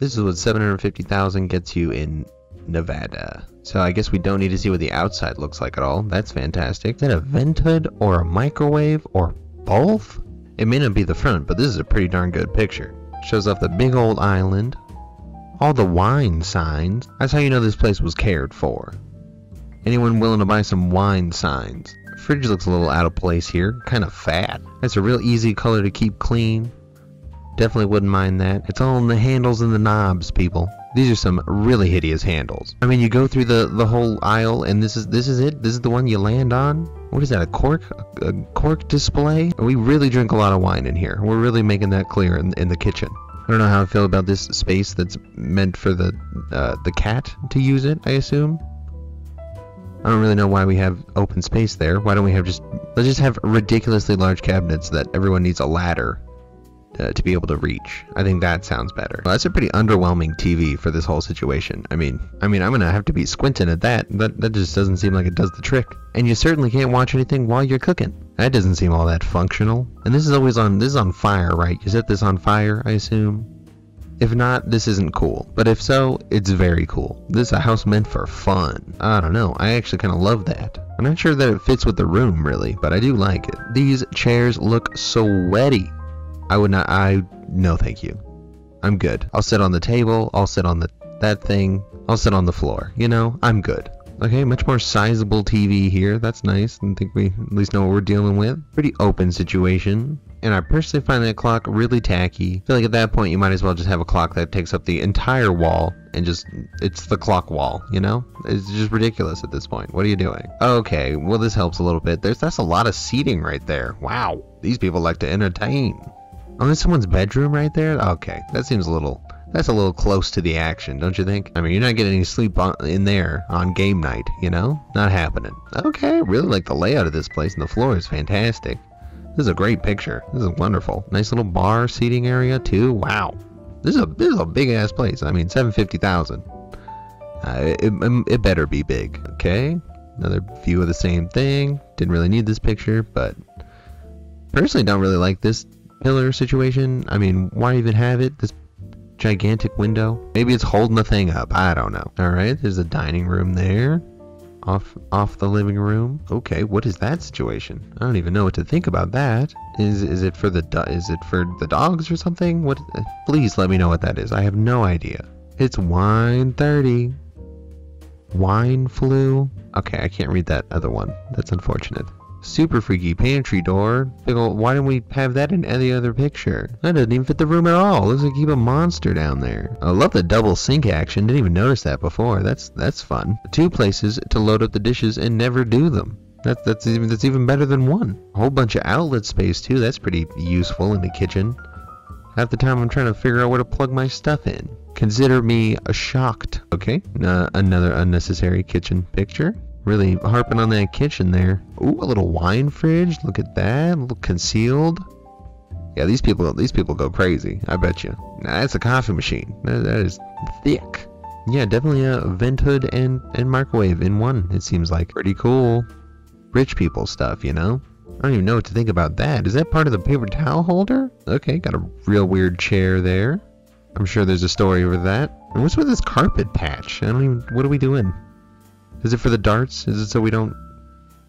This is what 750,000 gets you in Nevada. So I guess we don't need to see what the outside looks like at all. That's fantastic. Is that a vent hood or a microwave or both? It may not be the front, but this is a pretty darn good picture. Shows off the big old island, all the wine signs. That's how you know this place was cared for. Anyone willing to buy some wine signs? Fridge looks a little out of place here, kind of fat. That's a real easy color to keep clean. Definitely wouldn't mind that. It's all in the handles and the knobs, people. These are some really hideous handles. I mean, you go through the the whole aisle, and this is this is it. This is the one you land on. What is that? A cork? A, a cork display? We really drink a lot of wine in here. We're really making that clear in, in the kitchen. I don't know how I feel about this space that's meant for the uh, the cat to use it. I assume. I don't really know why we have open space there. Why don't we have just let's just have ridiculously large cabinets that everyone needs a ladder uh, to be able to reach. I think that sounds better. Well, that's a pretty underwhelming TV for this whole situation. I mean, I mean, I'm gonna have to be squinting at that. That that just doesn't seem like it does the trick. And you certainly can't watch anything while you're cooking. That doesn't seem all that functional. And this is always on. This is on fire, right? You set this on fire, I assume. If not, this isn't cool. But if so, it's very cool. This is a house meant for fun. I don't know. I actually kind of love that. I'm not sure that it fits with the room really, but I do like it. These chairs look sweaty. I would not. I no, thank you. I'm good. I'll sit on the table. I'll sit on the that thing. I'll sit on the floor. You know, I'm good. Okay, much more sizable TV here. That's nice. I think we at least know what we're dealing with. Pretty open situation. And I personally find that clock really tacky. I feel like at that point you might as well just have a clock that takes up the entire wall and just it's the clock wall, you know? It's just ridiculous at this point. What are you doing? Okay, well this helps a little bit. There's that's a lot of seating right there. Wow. These people like to entertain. Oh, there's someone's bedroom right there? Okay, that seems a little... That's a little close to the action, don't you think? I mean, you're not getting any sleep on, in there on game night, you know? Not happening. Okay, really like the layout of this place, and the floor is fantastic. This is a great picture. This is wonderful. Nice little bar seating area, too. Wow. This is a, this is a big-ass place. I mean, 750,000. Uh, it, it, it better be big, okay? Another view of the same thing. Didn't really need this picture, but... Personally, don't really like this pillar situation. I mean, why even have it? This gigantic window. Maybe it's holding the thing up. I don't know. All right, there's a dining room there. Off off the living room. Okay, what is that situation? I don't even know what to think about that. Is is it for the is it for the dogs or something? What please let me know what that is. I have no idea. It's wine 30. Wine flu. Okay, I can't read that other one. That's unfortunate. Super freaky pantry door. Why didn't we have that in any other picture? That doesn't even fit the room at all. Looks like you have a monster down there. I love the double sink action. Didn't even notice that before. That's that's fun. Two places to load up the dishes and never do them. That, that's even that's even better than one. A whole bunch of outlet space too. That's pretty useful in the kitchen. Half the time I'm trying to figure out where to plug my stuff in. Consider me shocked. Okay, uh, another unnecessary kitchen picture. Really harping on that kitchen there. Ooh, a little wine fridge. Look at that. A little concealed. Yeah, these people these people go crazy. I bet you. Nah, that's a coffee machine. that, that is thick. Yeah, definitely a vent hood and, and microwave in one, it seems like. Pretty cool. Rich people stuff, you know? I don't even know what to think about that. Is that part of the paper towel holder? Okay, got a real weird chair there. I'm sure there's a story over that. And what's with this carpet patch? I don't even... What are we doing? Is it for the darts? Is it so we don't...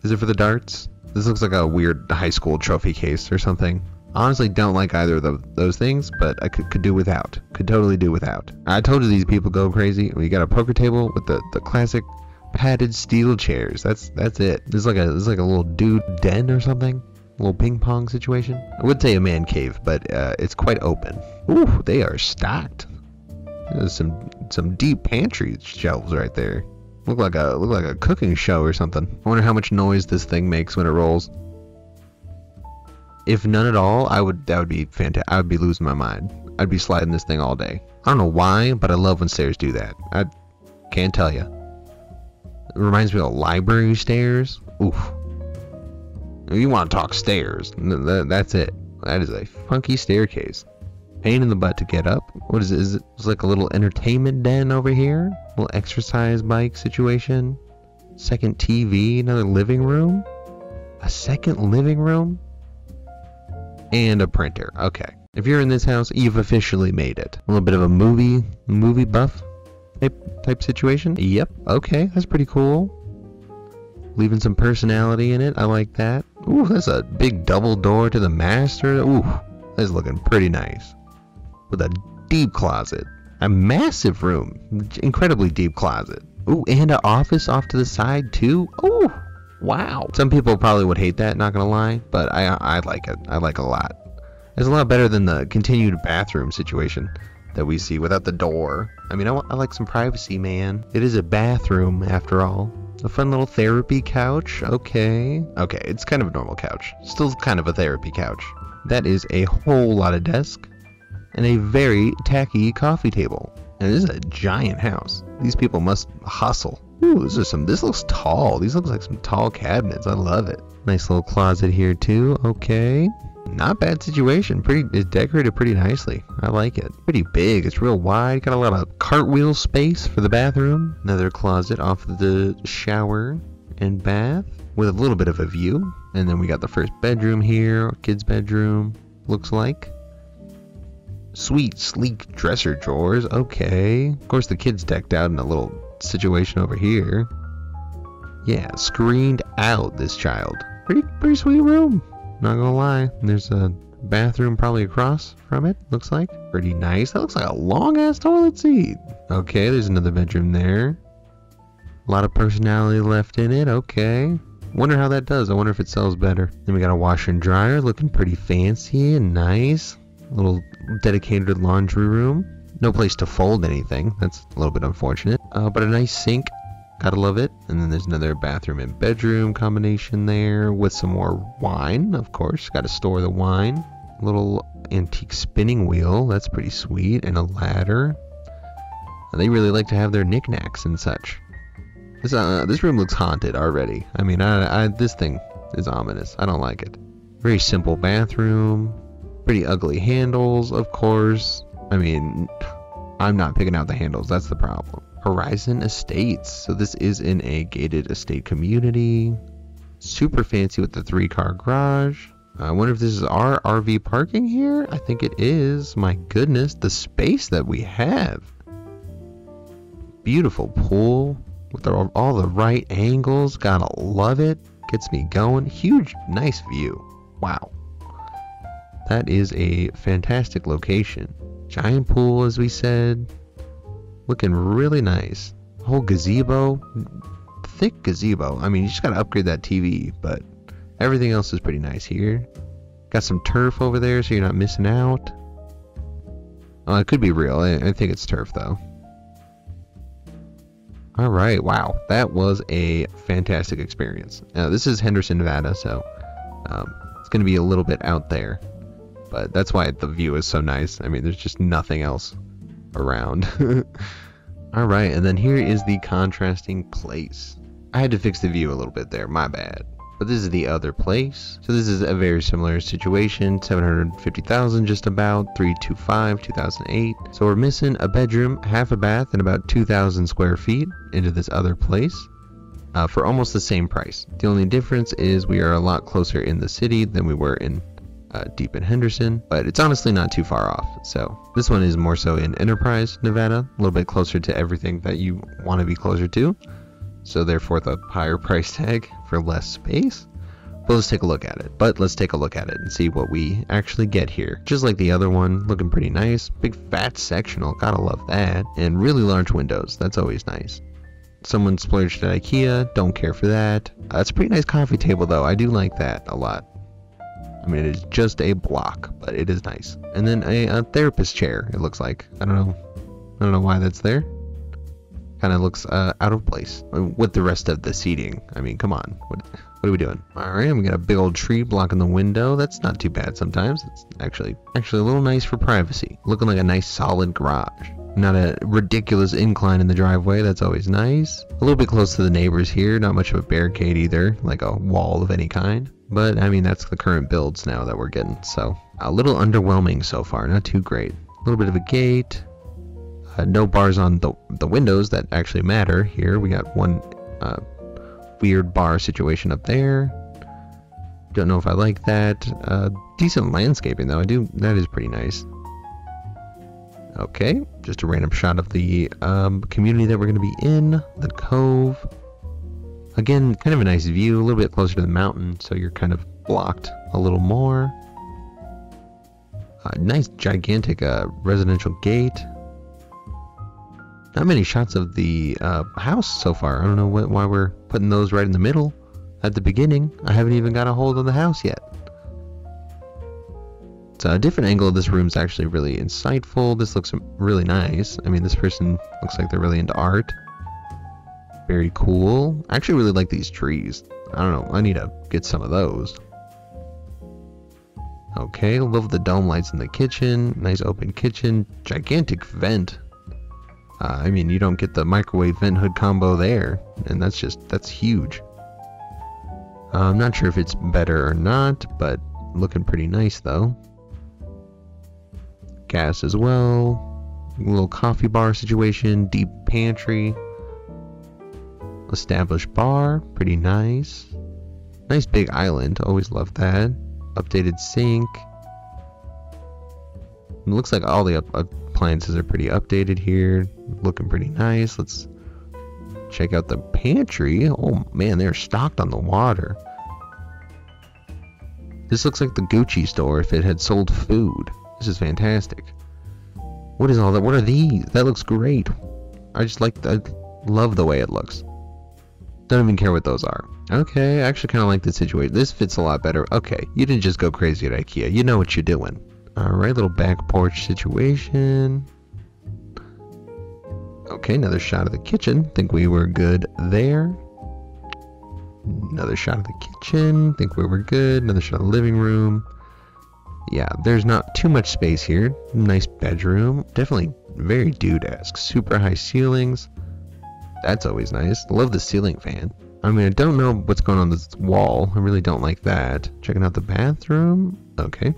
Is it for the darts? This looks like a weird high school trophy case or something. Honestly, don't like either of the, those things, but I could, could do without. Could totally do without. I told you these people go crazy. We got a poker table with the, the classic padded steel chairs. That's that's it. This is like a this is like a little dude den or something. A little ping pong situation. I would say a man cave, but uh, it's quite open. Ooh, they are stocked. There's some some deep pantry shelves right there. Look like a look like a cooking show or something. I wonder how much noise this thing makes when it rolls. If none at all, I would that would be fantastic. I would be losing my mind. I'd be sliding this thing all day. I don't know why, but I love when stairs do that. I can't tell you. It reminds me of library stairs. Oof. You want to talk stairs? That's it. That is a funky staircase. Pain in the butt to get up. What is it? Is it it's like a little entertainment den over here? Little exercise bike situation. Second TV, another living room. A second living room? And a printer. Okay. If you're in this house, you've officially made it. A little bit of a movie, movie buff type, type situation. Yep, okay, that's pretty cool. Leaving some personality in it, I like that. Ooh, that's a big double door to the master. Ooh, that's looking pretty nice. With a deep closet. A massive room. Incredibly deep closet. Ooh, and an office off to the side too. Ooh, wow. Some people probably would hate that, not gonna lie, but I I like it. I like it a lot. It's a lot better than the continued bathroom situation that we see without the door. I mean, I, I like some privacy, man. It is a bathroom, after all. A fun little therapy couch. Okay. Okay, it's kind of a normal couch. Still kind of a therapy couch. That is a whole lot of desk and a very tacky coffee table. And this is a giant house. These people must hustle. Ooh, this is some. This looks tall. These looks like some tall cabinets. I love it. Nice little closet here too. Okay, not bad situation. Pretty. It's decorated pretty nicely. I like it. Pretty big. It's real wide. Got a lot of cartwheel space for the bathroom. Another closet off the shower and bath with a little bit of a view. And then we got the first bedroom here. Kids' bedroom looks like. Sweet, sleek dresser drawers. Okay. Of course, the kid's decked out in a little situation over here. Yeah, screened out this child. Pretty, pretty sweet room. Not gonna lie. There's a bathroom probably across from it, looks like. Pretty nice. That looks like a long ass toilet seat. Okay, there's another bedroom there. A lot of personality left in it. Okay. Wonder how that does. I wonder if it sells better. Then we got a washer and dryer looking pretty fancy and nice. Little dedicated laundry room. No place to fold anything. That's a little bit unfortunate. Uh, but a nice sink. Gotta love it. And then there's another bathroom and bedroom combination there with some more wine, of course. Gotta store the wine. Little antique spinning wheel. That's pretty sweet. And a ladder. They really like to have their knickknacks and such. This uh, this room looks haunted already. I mean, I, I, this thing is ominous. I don't like it. Very simple bathroom. Pretty ugly handles, of course. I mean, I'm not picking out the handles. That's the problem. Horizon Estates. So this is in a gated estate community. Super fancy with the three car garage. I wonder if this is our RV parking here? I think it is. My goodness, the space that we have. Beautiful pool with all the right angles. Gotta love it. Gets me going. Huge, nice view. Wow. That is a fantastic location. Giant pool, as we said. Looking really nice. Whole gazebo. Thick gazebo. I mean, you just gotta upgrade that TV, but everything else is pretty nice here. Got some turf over there so you're not missing out. Oh, it could be real. I, I think it's turf, though. Alright, wow. That was a fantastic experience. Now, this is Henderson, Nevada, so um, it's going to be a little bit out there but that's why the view is so nice. I mean, there's just nothing else around. All right, and then here is the contrasting place. I had to fix the view a little bit there, my bad. But this is the other place. So this is a very similar situation, 750,000 just about, 325, 2008. So we're missing a bedroom, half a bath, and about 2,000 square feet into this other place. Uh, for almost the same price. The only difference is we are a lot closer in the city than we were in uh, deep in Henderson, but it's honestly not too far off. So this one is more so in Enterprise, Nevada, a little bit closer to everything that you want to be closer to. So therefore the higher price tag for less space. But let's take a look at it. But let's take a look at it and see what we actually get here. Just like the other one, looking pretty nice. Big fat sectional, gotta love that. And really large windows, that's always nice. Someone splurged at Ikea, don't care for that. Uh, a pretty nice coffee table though, I do like that a lot. I mean, it is just a block, but it is nice. And then a, a therapist chair, it looks like. I don't know. I don't know why that's there. Kind of looks uh, out of place with the rest of the seating. I mean, come on. What, what are we doing? All right, we got a big old tree blocking the window. That's not too bad sometimes. It's actually actually a little nice for privacy. Looking like a nice solid garage. Not a ridiculous incline in the driveway. That's always nice. A little bit close to the neighbors here. Not much of a barricade either, like a wall of any kind. But I mean, that's the current builds now that we're getting. So a little underwhelming so far. Not too great. A little bit of a gate. Uh, no bars on the the windows that actually matter. Here we got one uh, weird bar situation up there. Don't know if I like that. Uh, decent landscaping though. I do that is pretty nice. Okay, just a random shot of the um, community that we're going to be in, the cove. Again, kind of a nice view, a little bit closer to the mountain, so you're kind of blocked a little more. Nice gigantic uh, residential gate. Not many shots of the uh, house so far. I don't know what, why we're putting those right in the middle at the beginning. I haven't even got a hold of the house yet. So a different angle of this room is actually really insightful. This looks really nice. I mean, this person looks like they're really into art. Very cool. I actually really like these trees. I don't know. I need to get some of those. Okay, love the dome lights in the kitchen. Nice open kitchen. Gigantic vent. Uh, I mean, you don't get the microwave vent hood combo there. And that's just, that's huge. Uh, I'm not sure if it's better or not, but looking pretty nice though. Gas as well. Little coffee bar situation. Deep pantry. Established bar. Pretty nice. Nice big island. Always love that updated sink. It looks like all the appliances are pretty updated here. Looking pretty nice. Let's check out the pantry. Oh man, they're stocked on the water. This looks like the Gucci store if it had sold food. This is fantastic. What is all that? What are these? That looks great. I just like, I love the way it looks. Don't even care what those are. Okay, I actually kind of like this situation. This fits a lot better. Okay, you didn't just go crazy at Ikea. You know what you're doing. Alright, little back porch situation. Okay, another shot of the kitchen. Think we were good there. Another shot of the kitchen. Think we were good. Another shot of the living room. Yeah, there's not too much space here. Nice bedroom. Definitely very dude-esque. Super high ceilings. That's always nice. Love the ceiling fan. I mean, I don't know what's going on this wall. I really don't like that. Checking out the bathroom. Okay.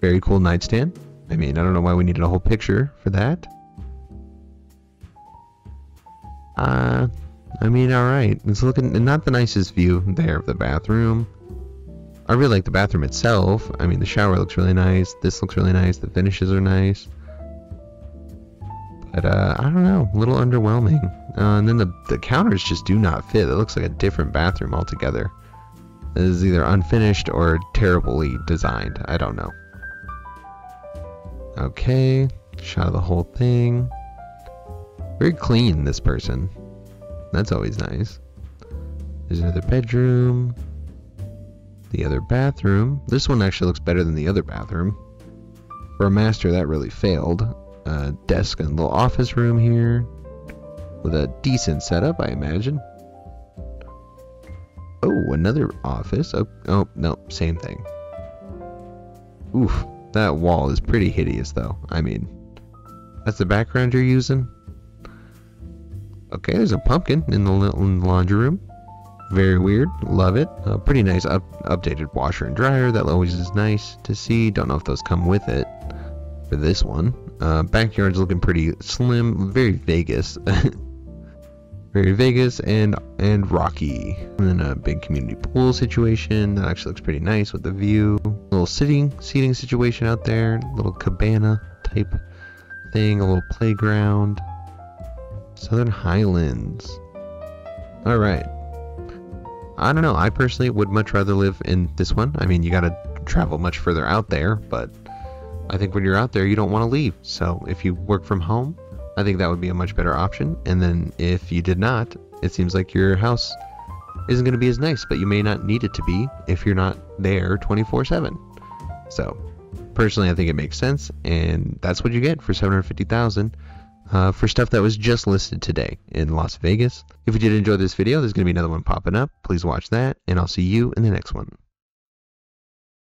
Very cool nightstand. I mean, I don't know why we needed a whole picture for that. Uh, I mean, alright. It's looking not the nicest view there of the bathroom. I really like the bathroom itself. I mean, the shower looks really nice. This looks really nice. The finishes are nice. But uh, I don't know, a little underwhelming. Uh, and then the, the counters just do not fit. It looks like a different bathroom altogether. It is either unfinished or terribly designed. I don't know. Okay, shot of the whole thing. Very clean, this person. That's always nice. There's another bedroom. The other bathroom. This one actually looks better than the other bathroom. For a master, that really failed uh, desk and little office room here with a decent setup, I imagine. Oh, another office. Oh, oh no, same thing. Oof, that wall is pretty hideous, though. I mean, that's the background you're using? Okay, there's a pumpkin in the, laundry room. Very weird. Love it. Uh, pretty nice up, updated washer and dryer. That always is nice to see. Don't know if those come with it for this one. Uh, backyard's looking pretty slim, very Vegas. very Vegas and and rocky. And then a big community pool situation that actually looks pretty nice with the view. Little sitting seating situation out there, little cabana type thing, a little playground. Southern Highlands. All right. I don't know. I personally would much rather live in this one. I mean, you got to travel much further out there, but I think when you're out there, you don't want to leave. So if you work from home, I think that would be a much better option. And then if you did not, it seems like your house isn't going to be as nice, but you may not need it to be if you're not there 24 7. So personally, I think it makes sense. And that's what you get for 750000 uh, for stuff that was just listed today in Las Vegas. If you did enjoy this video, there's going to be another one popping up. Please watch that, and I'll see you in the next one.